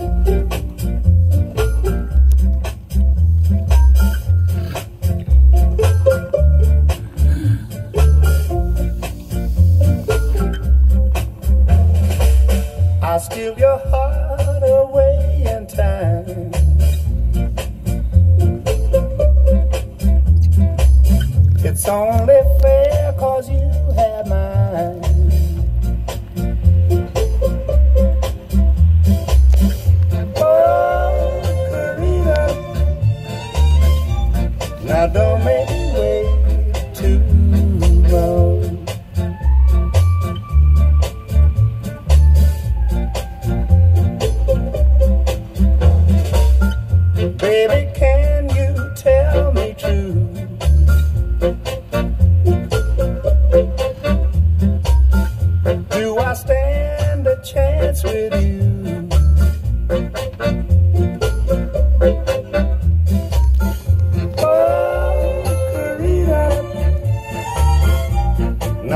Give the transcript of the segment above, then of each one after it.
I'll steal your heart away in time. It's only fair cause you have mine.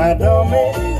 I don't mean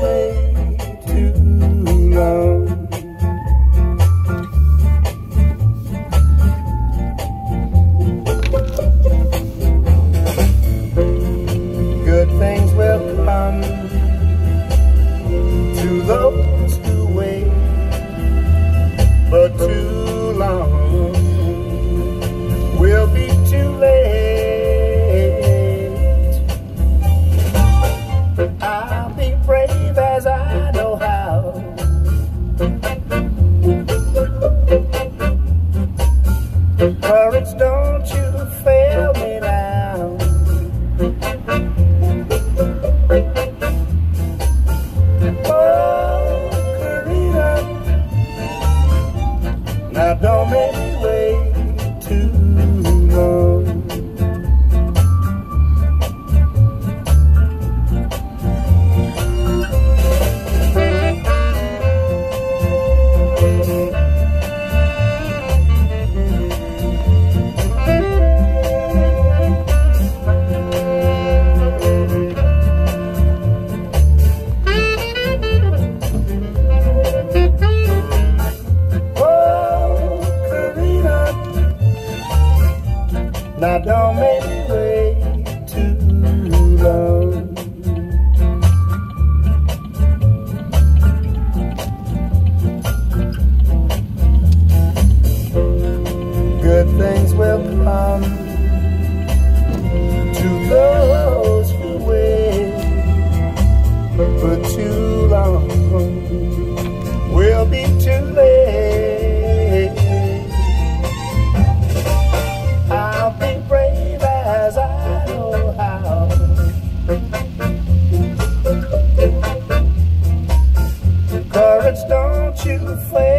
you fly.